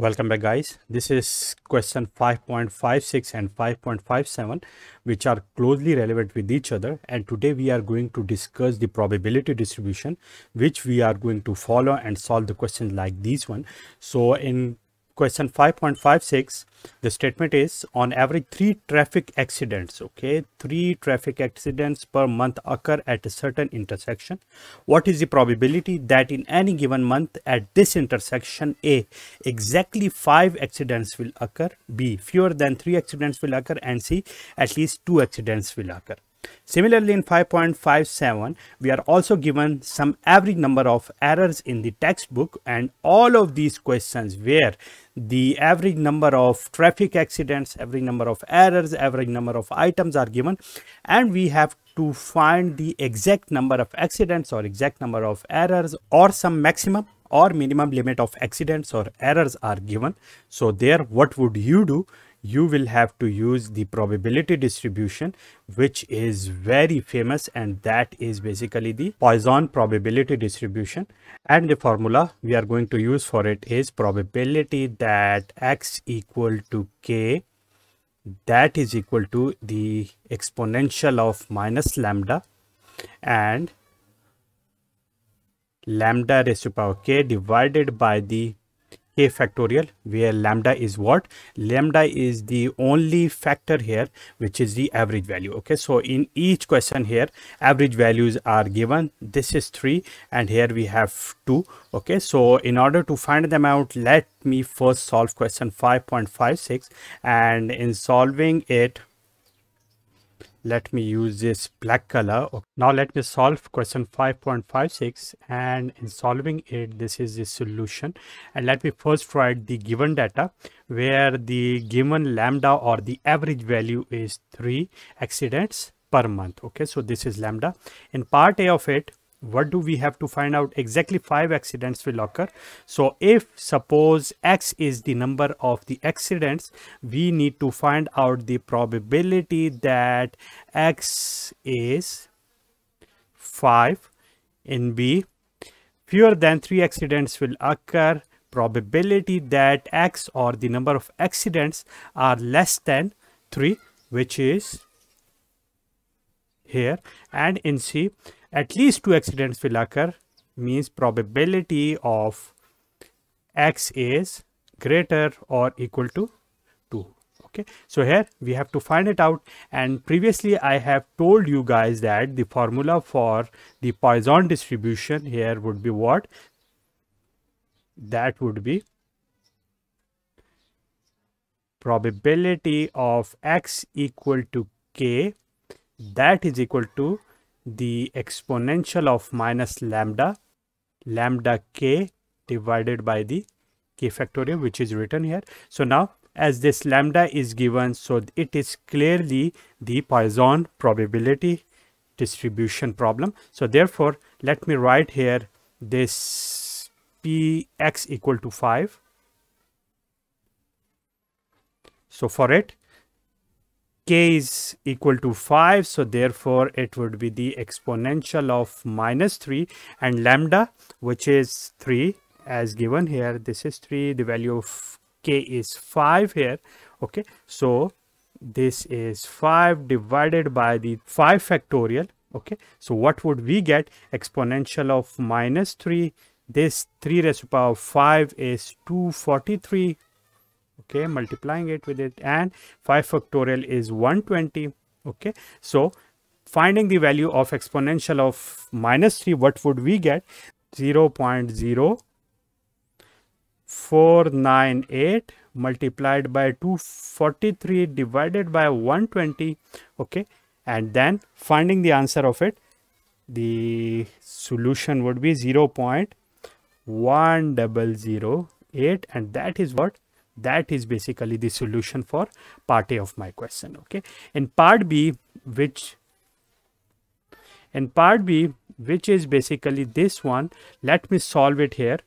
Welcome back guys. This is question 5.56 and 5.57 which are closely relevant with each other and today we are going to discuss the probability distribution which we are going to follow and solve the questions like this one. So in question 5.56 the statement is on average three traffic accidents okay? Three traffic accidents per month occur at a certain intersection. What is the probability that in any given month at this intersection a exactly five accidents will occur b fewer than three accidents will occur and c at least two accidents will occur Similarly, in 5.57, we are also given some average number of errors in the textbook and all of these questions where the average number of traffic accidents, average number of errors, average number of items are given and we have to find the exact number of accidents or exact number of errors or some maximum or minimum limit of accidents or errors are given. So there what would you do? You will have to use the probability distribution which is very famous and that is basically the Poisson probability distribution. And the formula we are going to use for it is probability that x equal to k that is equal to the exponential of minus lambda and lambda raised to the power k divided by the k factorial where lambda is what? Lambda is the only factor here which is the average value okay? So in each question here average values are given. This is 3 and here we have 2 okay? So in order to find them out let me first solve question 5.56 and in solving it let me use this black color. Now let me solve question 5.56 and in solving it this is the solution. And let me first write the given data where the given lambda or the average value is 3 accidents per month. Okay so this is lambda. In part a of it what do we have to find out? Exactly five accidents will occur. So if suppose x is the number of the accidents we need to find out the probability that x is 5 in b. Fewer than three accidents will occur. Probability that x or the number of accidents are less than 3 which is here. And in c at least two accidents will occur means probability of x is greater or equal to 2 okay? So here we have to find it out. And previously i have told you guys that the formula for the poisson distribution here would be what? That would be probability of x equal to k. That is equal to the exponential of minus lambda lambda k divided by the k factorial which is written here. So now as this lambda is given so it is clearly the Poisson probability distribution problem. So therefore let me write here this px equal to 5 so for it k is equal to 5 so therefore it would be the exponential of minus 3 and lambda which is 3 as given here. This is 3 the value of k is 5 here okay? So this is 5 divided by the 5 factorial okay? So what would we get? Exponential of minus 3 this 3 raised to power 5 is 243 okay multiplying it with it and 5 factorial is 120 okay. So finding the value of exponential of minus 3 what would we get? 0 0.0498 multiplied by 243 divided by 120 okay. And then finding the answer of it the solution would be 0 0.1008 and that is what that is basically the solution for part a of my question okay? In part b which in part b which is basically this one let me solve it here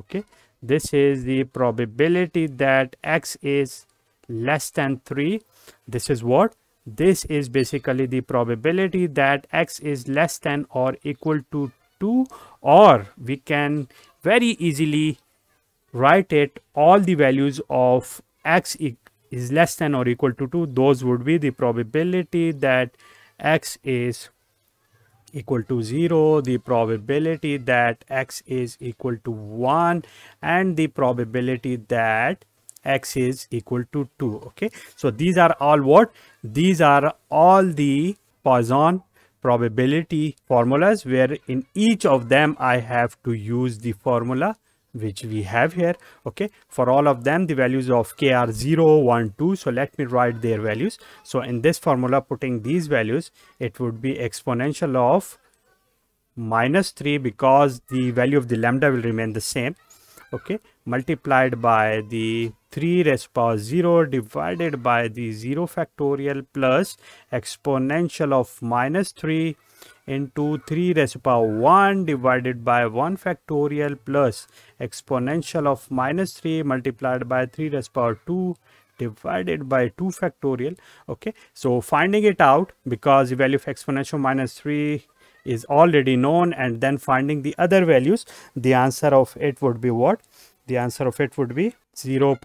okay? This is the probability that x is less than 3 this is what? This is basically the probability that x is less than or equal to 2 or we can very easily write it all the values of x is less than or equal to 2 those would be the probability that x is equal to 0 the probability that x is equal to 1 and the probability that x is equal to 2 okay? So these are all what? These are all the Poisson probability formulas where in each of them I have to use the formula which we have here okay? For all of them the values of k are 0 1 2 so let me write their values. So in this formula putting these values it would be exponential of minus 3 because the value of the lambda will remain the same okay? Multiplied by the 3 raised to power 0 divided by the 0 factorial plus exponential of minus 3 into 3 raised to power 1 divided by 1 factorial plus exponential of minus 3 multiplied by 3 raised to power 2 divided by 2 factorial. Okay so finding it out because the value of exponential minus 3 is already known and then finding the other values the answer of it would be what? The answer of it would be 0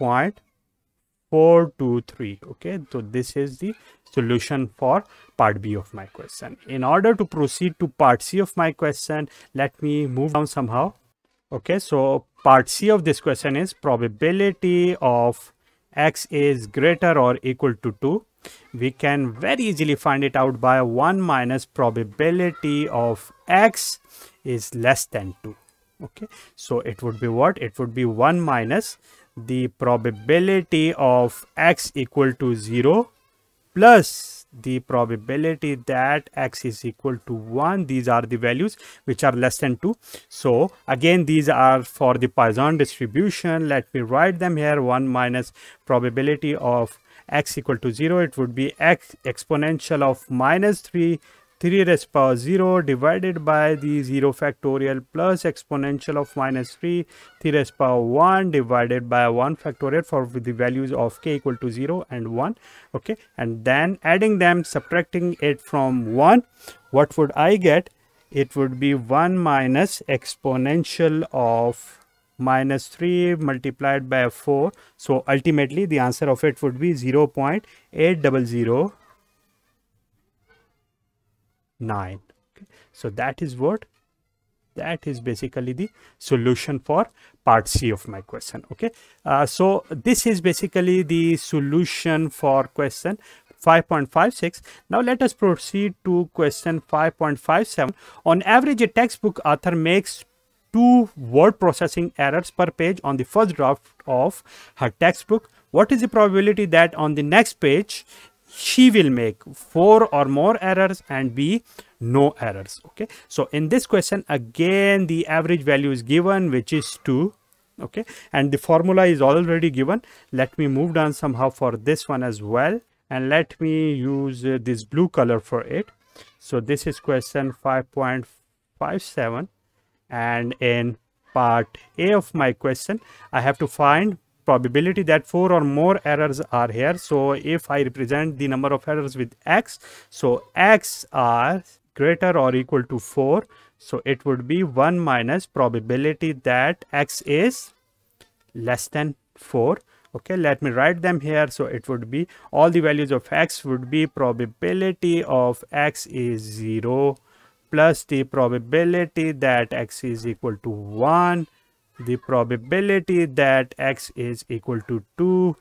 0.423 okay so this is the solution for part B of my question. In order to proceed to part C of my question, let me move down somehow. Okay, so part C of this question is probability of x is greater or equal to 2. We can very easily find it out by 1 minus probability of x is less than 2. Okay, so it would be what? It would be 1 minus the probability of x equal to 0 plus the probability that x is equal to 1 these are the values which are less than 2 so again these are for the Poisson distribution. Let me write them here. 1 minus probability of x equal to 0 it would be x exponential of minus 3 3 raised power 0 divided by the 0 factorial plus exponential of minus 3 3 raised power 1 divided by 1 factorial for the values of k equal to 0 and 1 okay? And then adding them subtracting it from 1 what would I get? It would be 1 minus exponential of minus 3 multiplied by 4 so ultimately the answer of it would be 0 0.800 9 okay. so that is what? That is basically the solution for part c of my question. Okay. Uh, so this is basically the solution for question 5.56 now let us proceed to question 5.57 on average a textbook author makes two word processing errors per page on the first draft of her textbook. What is the probability that on the next page she will make four or more errors and b no errors okay? So in this question again the average value is given which is 2 okay? And the formula is already given. Let me move down somehow for this one as well. And let me use uh, this blue color for it. So this is question 5.57 and in part a of my question i have to find probability that four or more errors are here. So if i represent the number of errors with x so x are greater or equal to 4 so it would be 1 minus probability that x is less than 4 okay let me write them here. So it would be all the values of x would be probability of x is 0 plus the probability that x is equal to 1 the probability that x is equal to 2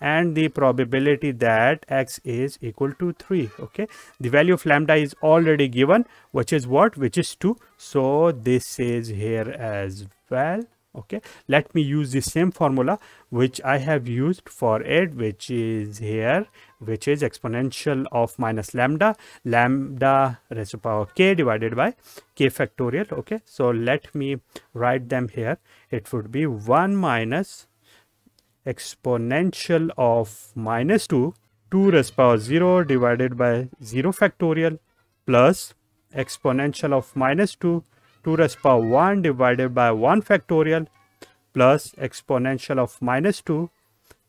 and the probability that x is equal to 3 okay? The value of lambda is already given which is what? Which is 2 so this is here as well okay? Let me use the same formula which i have used for it which is here which is exponential of minus lambda lambda raised to power k divided by k factorial okay? So let me write them here. It would be 1 minus exponential of minus 2 2 raised power 0 divided by 0 factorial plus exponential of minus 2 2 raised power 1 divided by 1 factorial plus exponential of minus 2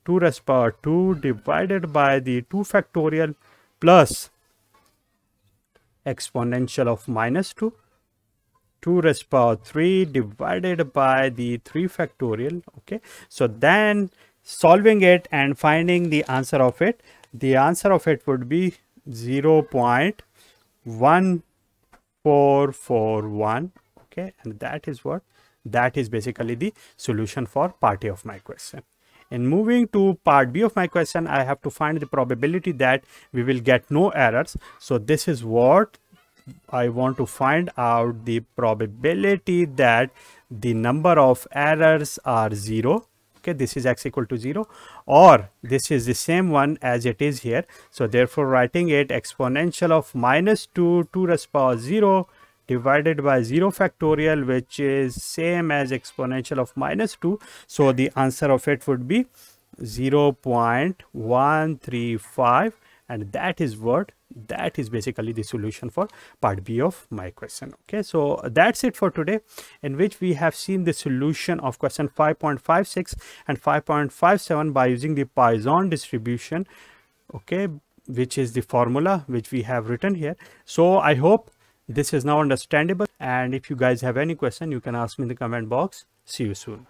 2 raised power 2 divided by the 2 factorial plus exponential of minus 2 2 raised power 3 divided by the 3 factorial okay? So then solving it and finding the answer of it the answer of it would be 0 0.1441 okay? And that is what? That is basically the solution for part A of my question in moving to part B of my question, I have to find the probability that we will get no errors. So this is what I want to find out the probability that the number of errors are zero. Okay this is x equal to 0 or this is the same one as it is here. So therefore writing it exponential of minus 2 to the power 0 divided by 0 factorial which is same as exponential of minus 2 so the answer of it would be 0 0.135 and that is what that is basically the solution for part b of my question. Okay so that's it for today in which we have seen the solution of question 5.56 and 5.57 by using the poisson distribution. Okay which is the formula which we have written here. So i hope this is now understandable and if you guys have any question you can ask me in the comment box. See you soon